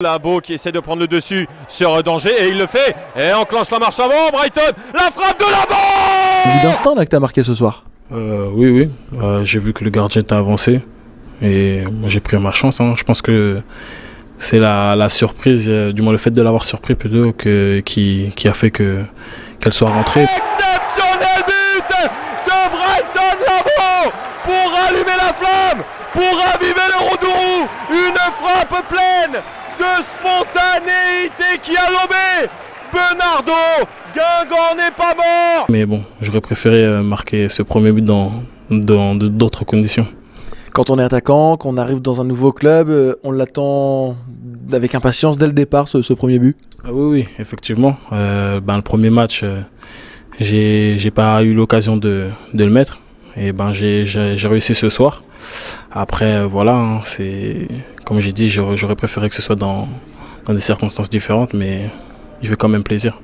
Labo qui essaie de prendre le dessus sur Danger et il le fait et enclenche la marche avant. Brighton, la frappe de Labo C'est d'instinct là que t'as marqué ce soir euh, Oui, oui. Euh, j'ai vu que le gardien était avancé et moi j'ai pris ma chance. Hein. Je pense que c'est la, la, surprise, euh, du moins le fait de l'avoir surpris plutôt que, qui, qui a fait que qu'elle soit rentrée. Exceptionnel but de Brighton Labo pour allumer la flamme, pour raviver le Roudourou. Frappe pleine de spontanéité qui a lobé Benardo Guingamp n'est pas mort Mais bon, j'aurais préféré euh, marquer ce premier but dans d'autres conditions. Quand on est attaquant, qu'on arrive dans un nouveau club, euh, on l'attend avec impatience dès le départ, ce, ce premier but? Ah Oui, oui, effectivement. Euh, ben, le premier match, euh, j'ai pas eu l'occasion de, de, le mettre. Et ben, j'ai réussi ce soir. Après, voilà, hein, c'est comme j'ai dit, j'aurais préféré que ce soit dans, dans des circonstances différentes, mais il fait quand même plaisir.